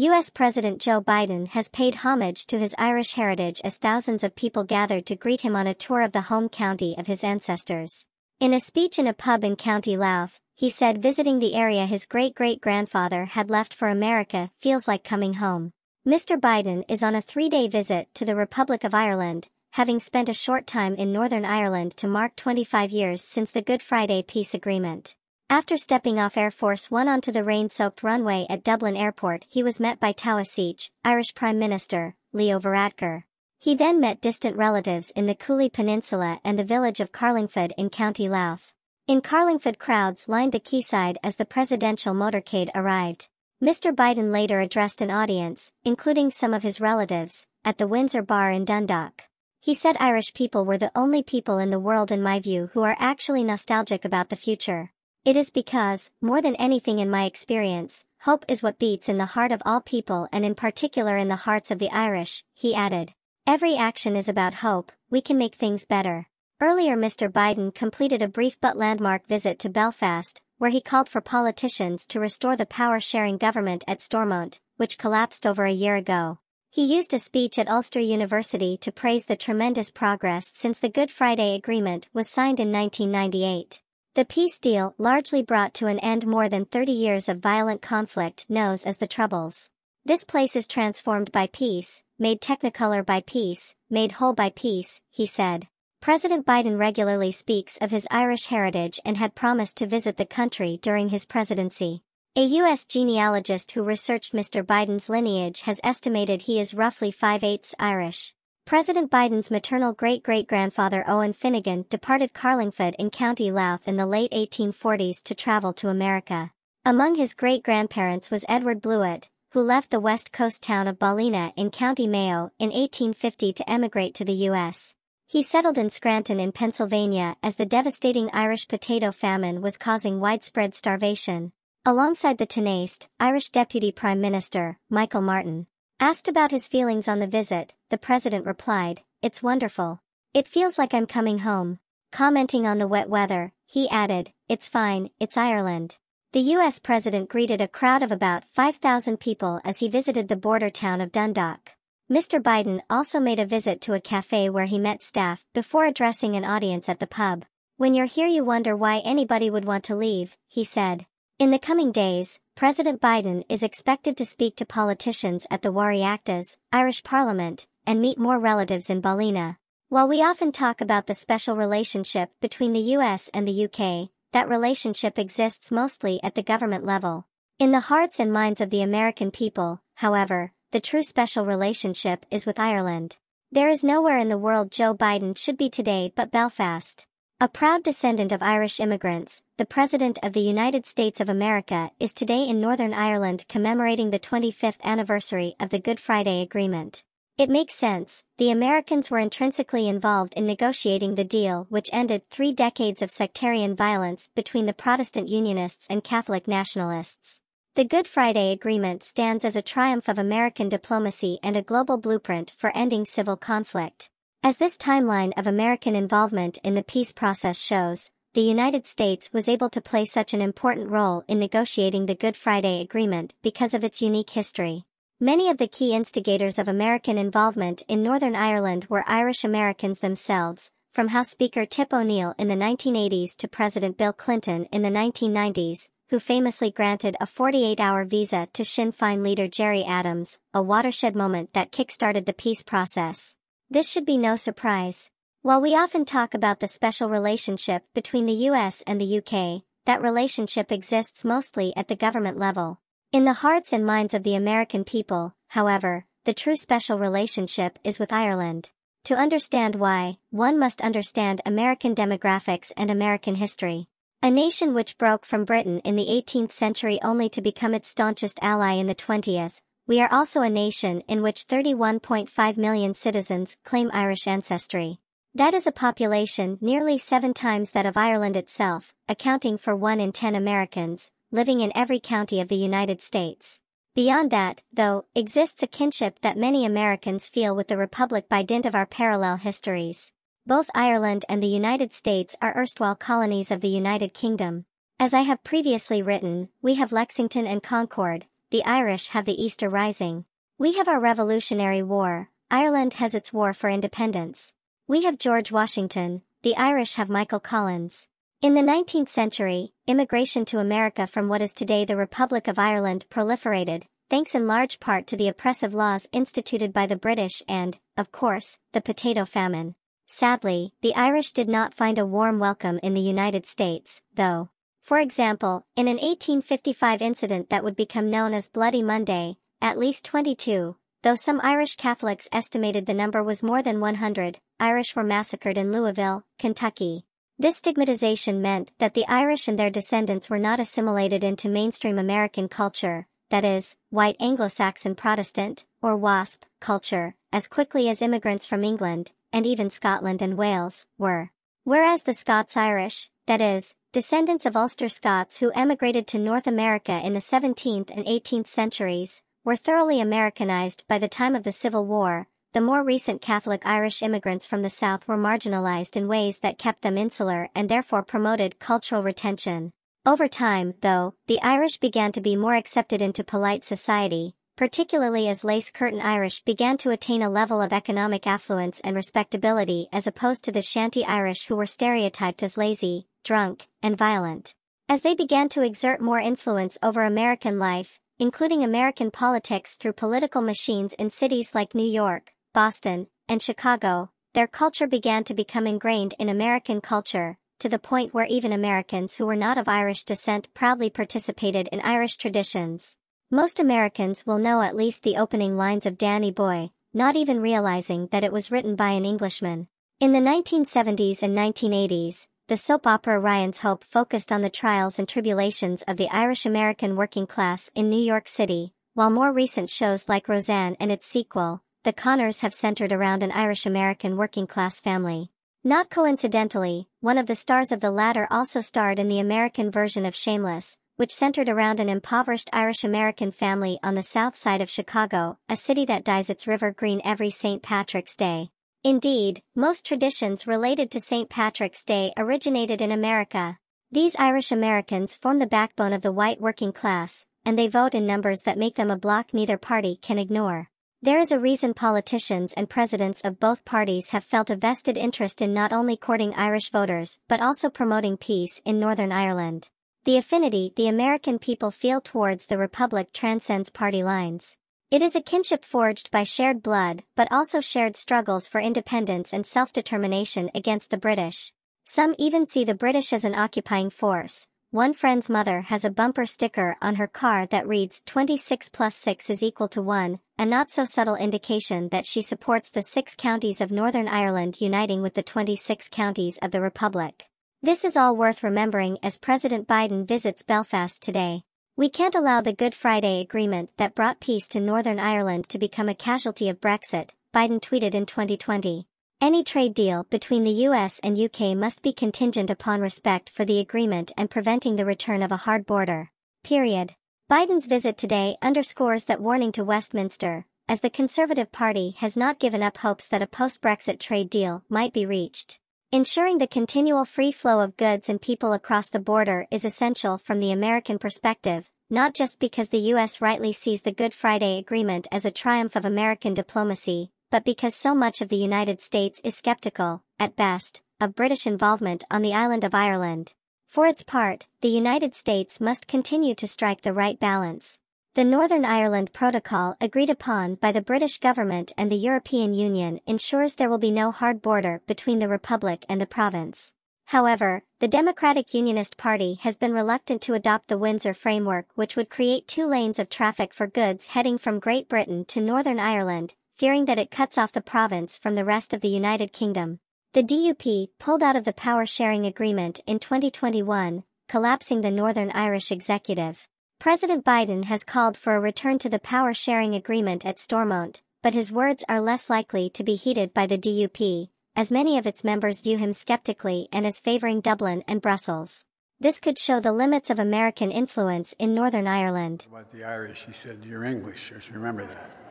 U.S. President Joe Biden has paid homage to his Irish heritage as thousands of people gathered to greet him on a tour of the home county of his ancestors. In a speech in a pub in County Louth, he said visiting the area his great-great-grandfather had left for America feels like coming home. Mr. Biden is on a three-day visit to the Republic of Ireland, having spent a short time in Northern Ireland to mark 25 years since the Good Friday peace agreement. After stepping off Air Force One onto the rain-soaked runway at Dublin Airport he was met by Taoiseach, Irish Prime Minister, Leo Varadkar. He then met distant relatives in the Cooley Peninsula and the village of Carlingford in County Louth. In Carlingford crowds lined the quayside as the presidential motorcade arrived. Mr. Biden later addressed an audience, including some of his relatives, at the Windsor Bar in Dundalk. He said Irish people were the only people in the world in my view who are actually nostalgic about the future. It is because, more than anything in my experience, hope is what beats in the heart of all people and in particular in the hearts of the Irish, he added. Every action is about hope, we can make things better. Earlier Mr. Biden completed a brief but landmark visit to Belfast, where he called for politicians to restore the power-sharing government at Stormont, which collapsed over a year ago. He used a speech at Ulster University to praise the tremendous progress since the Good Friday Agreement was signed in 1998. The peace deal largely brought to an end more than 30 years of violent conflict knows as the Troubles. This place is transformed by peace, made technicolor by peace, made whole by peace, he said. President Biden regularly speaks of his Irish heritage and had promised to visit the country during his presidency. A U.S. genealogist who researched Mr. Biden's lineage has estimated he is roughly 5 eighths Irish. President Biden's maternal great-great-grandfather Owen Finnegan departed Carlingford in County Louth in the late 1840s to travel to America. Among his great-grandparents was Edward Blewett, who left the west coast town of Ballina in County Mayo in 1850 to emigrate to the U.S. He settled in Scranton in Pennsylvania as the devastating Irish potato famine was causing widespread starvation. Alongside the tenacious Irish Deputy Prime Minister, Michael Martin. Asked about his feelings on the visit, the president replied, It's wonderful. It feels like I'm coming home. Commenting on the wet weather, he added, It's fine, it's Ireland. The U.S. president greeted a crowd of about 5,000 people as he visited the border town of Dundalk. Mr. Biden also made a visit to a cafe where he met staff before addressing an audience at the pub. When you're here you wonder why anybody would want to leave, he said. In the coming days, President Biden is expected to speak to politicians at the Oireachtas, Irish Parliament, and meet more relatives in Ballina. While we often talk about the special relationship between the US and the UK, that relationship exists mostly at the government level. In the hearts and minds of the American people, however, the true special relationship is with Ireland. There is nowhere in the world Joe Biden should be today but Belfast. A proud descendant of Irish immigrants, the President of the United States of America is today in Northern Ireland commemorating the 25th anniversary of the Good Friday Agreement. It makes sense, the Americans were intrinsically involved in negotiating the deal which ended three decades of sectarian violence between the Protestant Unionists and Catholic Nationalists. The Good Friday Agreement stands as a triumph of American diplomacy and a global blueprint for ending civil conflict. As this timeline of American involvement in the peace process shows, the United States was able to play such an important role in negotiating the Good Friday Agreement because of its unique history. Many of the key instigators of American involvement in Northern Ireland were Irish Americans themselves, from House Speaker Tip O'Neill in the 1980s to President Bill Clinton in the 1990s, who famously granted a 48-hour visa to Sinn Féin leader Gerry Adams, a watershed moment that kick-started the peace process. This should be no surprise. While we often talk about the special relationship between the US and the UK, that relationship exists mostly at the government level. In the hearts and minds of the American people, however, the true special relationship is with Ireland. To understand why, one must understand American demographics and American history. A nation which broke from Britain in the 18th century only to become its staunchest ally in the 20th, we are also a nation in which 31.5 million citizens claim Irish ancestry. That is a population nearly seven times that of Ireland itself, accounting for one in ten Americans, living in every county of the United States. Beyond that, though, exists a kinship that many Americans feel with the Republic by dint of our parallel histories. Both Ireland and the United States are erstwhile colonies of the United Kingdom. As I have previously written, we have Lexington and Concord, the Irish have the Easter Rising. We have our Revolutionary War, Ireland has its War for Independence. We have George Washington, the Irish have Michael Collins. In the 19th century, immigration to America from what is today the Republic of Ireland proliferated, thanks in large part to the oppressive laws instituted by the British and, of course, the potato famine. Sadly, the Irish did not find a warm welcome in the United States, though. For example, in an 1855 incident that would become known as Bloody Monday, at least 22, though some Irish Catholics estimated the number was more than 100, Irish were massacred in Louisville, Kentucky. This stigmatization meant that the Irish and their descendants were not assimilated into mainstream American culture, that is, white Anglo-Saxon Protestant, or WASP, culture, as quickly as immigrants from England, and even Scotland and Wales, were. Whereas the Scots-Irish, that is, descendants of Ulster Scots who emigrated to North America in the 17th and 18th centuries, were thoroughly Americanized by the time of the Civil War, the more recent Catholic Irish immigrants from the South were marginalized in ways that kept them insular and therefore promoted cultural retention. Over time, though, the Irish began to be more accepted into polite society, particularly as lace curtain Irish began to attain a level of economic affluence and respectability as opposed to the shanty Irish who were stereotyped as lazy, drunk, and violent. As they began to exert more influence over American life, including American politics through political machines in cities like New York, Boston, and Chicago, their culture began to become ingrained in American culture, to the point where even Americans who were not of Irish descent proudly participated in Irish traditions. Most Americans will know at least the opening lines of Danny Boy, not even realizing that it was written by an Englishman. In the 1970s and 1980s, the soap opera Ryan's Hope focused on the trials and tribulations of the Irish American working class in New York City, while more recent shows like Roseanne and its sequel, The Connors have centered around an Irish American working class family. Not coincidentally, one of the stars of the latter also starred in the American version of Shameless, which centered around an impoverished Irish-American family on the south side of Chicago, a city that dyes its river green every St. Patrick's Day. Indeed, most traditions related to St. Patrick's Day originated in America. These Irish Americans form the backbone of the white working class, and they vote in numbers that make them a bloc neither party can ignore. There is a reason politicians and presidents of both parties have felt a vested interest in not only courting Irish voters but also promoting peace in Northern Ireland. The affinity the American people feel towards the Republic transcends party lines. It is a kinship forged by shared blood but also shared struggles for independence and self-determination against the British. Some even see the British as an occupying force, one friend's mother has a bumper sticker on her car that reads 26 plus 6 is equal to 1, a not so subtle indication that she supports the six counties of Northern Ireland uniting with the 26 counties of the Republic. This is all worth remembering as President Biden visits Belfast today. We can't allow the Good Friday Agreement that brought peace to Northern Ireland to become a casualty of Brexit, Biden tweeted in 2020. Any trade deal between the US and UK must be contingent upon respect for the agreement and preventing the return of a hard border. Period. Biden's visit today underscores that warning to Westminster, as the Conservative Party has not given up hopes that a post-Brexit trade deal might be reached. Ensuring the continual free flow of goods and people across the border is essential from the American perspective, not just because the US rightly sees the Good Friday Agreement as a triumph of American diplomacy, but because so much of the United States is skeptical, at best, of British involvement on the island of Ireland. For its part, the United States must continue to strike the right balance. The Northern Ireland Protocol agreed upon by the British government and the European Union ensures there will be no hard border between the Republic and the province. However, the Democratic Unionist Party has been reluctant to adopt the Windsor framework which would create two lanes of traffic for goods heading from Great Britain to Northern Ireland, fearing that it cuts off the province from the rest of the United Kingdom. The DUP pulled out of the power sharing agreement in 2021, collapsing the Northern Irish executive. President Biden has called for a return to the power sharing agreement at Stormont, but his words are less likely to be heeded by the DUP, as many of its members view him skeptically and as favoring Dublin and Brussels. This could show the limits of American influence in Northern Ireland. About the Irish, he said, You're English, just remember that.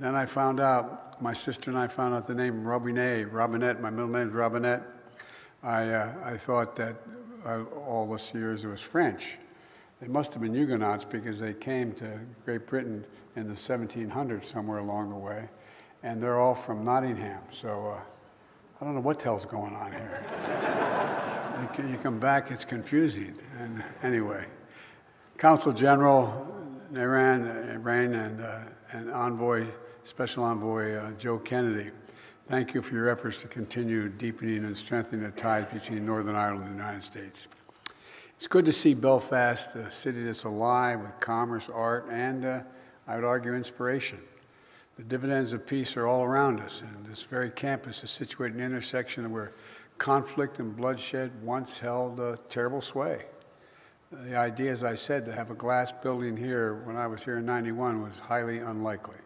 Then I found out, my sister and I found out the name Robinet, Robinette, my middle name is Robinette. I, uh, I thought that uh, all those years it was French. They must have been Huguenots because they came to Great Britain in the 1700s somewhere along the way, and they're all from Nottingham. So uh, I don't know what the hell's going on here. you, you come back, it's confusing. And anyway, Consul General Narain, Narain and, uh, and Envoy, Special Envoy uh, Joe Kennedy, thank you for your efforts to continue deepening and strengthening the ties between Northern Ireland and the United States. It's good to see Belfast, a city that's alive with commerce, art, and uh, I would argue inspiration. The dividends of peace are all around us, and this very campus is situated in an intersection where conflict and bloodshed once held a terrible sway. The idea, as I said, to have a glass building here when I was here in 91 was highly unlikely.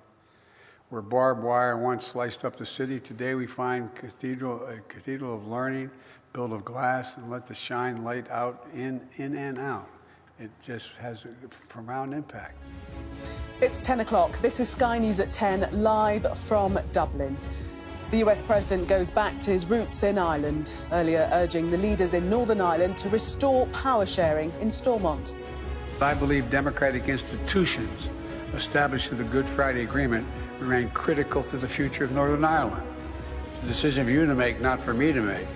Where barbed wire once sliced up the city, today we find cathedral, a cathedral of learning built of glass and let the shine light out in, in and out. It just has a profound impact. It's 10 o'clock. This is Sky News at 10, live from Dublin. The US president goes back to his roots in Ireland, earlier urging the leaders in Northern Ireland to restore power sharing in Stormont. I believe democratic institutions established through the Good Friday Agreement remain critical to the future of Northern Ireland. It's a decision for you to make, not for me to make.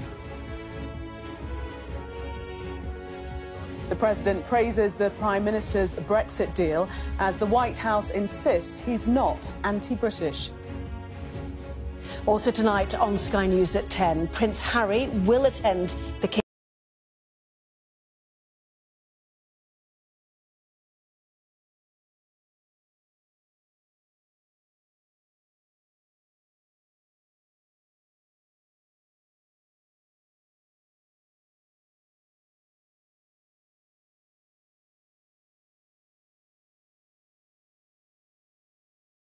The president praises the Prime Minister's Brexit deal as the White House insists he's not anti British. Also tonight on Sky News at 10, Prince Harry will attend the King.